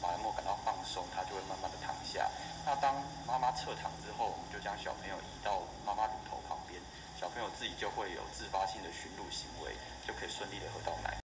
马来莫感到放松他就会慢慢的躺下。那当妈妈侧躺之后我们就将小朋友移到妈妈乳头旁边小朋友自己就会有自发性的寻乳行为就可以顺利的喝到奶。